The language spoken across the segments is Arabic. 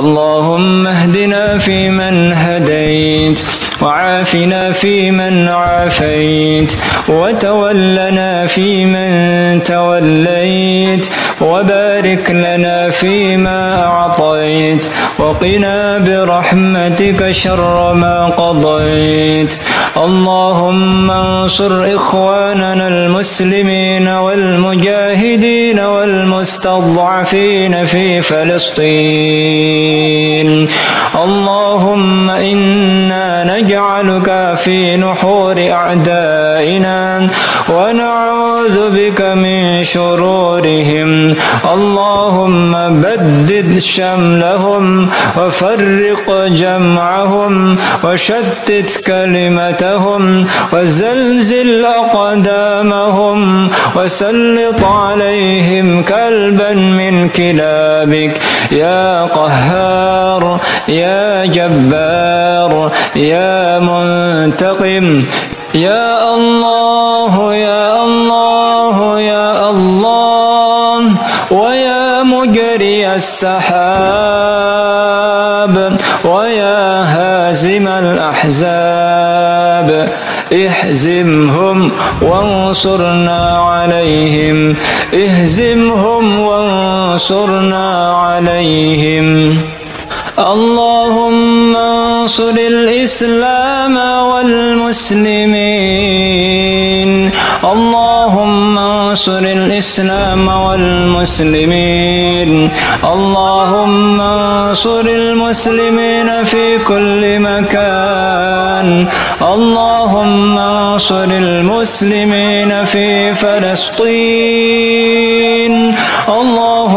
اللهم اهدنا فيمن هديت وعافنا فيمن عافيت وتولنا فيمن توليت وبارك لنا فيما أعطيت وقنا برحمتك شر ما قضيت. اللهم انصر إخواننا المسلمين والمجاهدين والمستضعفين في فلسطين. اللهم إنا نجعلك في نحور أعدائنا ونعوذ بك من شرورهم. اللهم بدد شملهم وفرق جمعهم وشتت كلمتهم وزلزل أقدامهم وسلط عليهم كلبا من كلابك. يا قهار يا جبار يا منتقم يا الله يا الله يا الله ويا مجري السحاب ويا هازم الأحزاب. احزمهم وانصرنا عليهم. اهزمهم وانصرنا عليهم. اللهم انصر الإسلام والمسلمين. اللهم انصر الإسلام والمسلمين. اللهم انصر المسلمين في كل مكان. اللهم انصر المسلمين في فلسطين. اللهم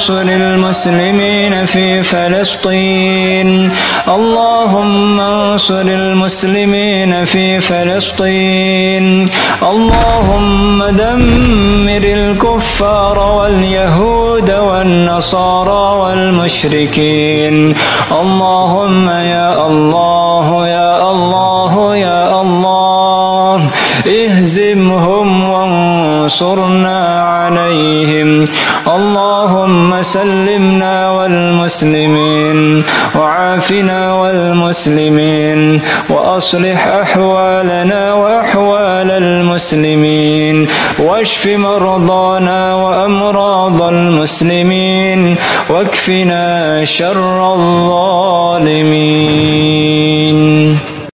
انصر المسلمين في فلسطين. اللهم انصر المسلمين في فلسطين. اللهم دمر الكفار واليهود والنصارى والمشركين. اللهم يا الله اهزمهم وانصرنا عليهم. اللهم سلمنا والمسلمين وعافنا والمسلمين وأصلح أحوالنا وأحوال المسلمين واشف مرضانا وأمراض المسلمين واكفنا شر الظالمين.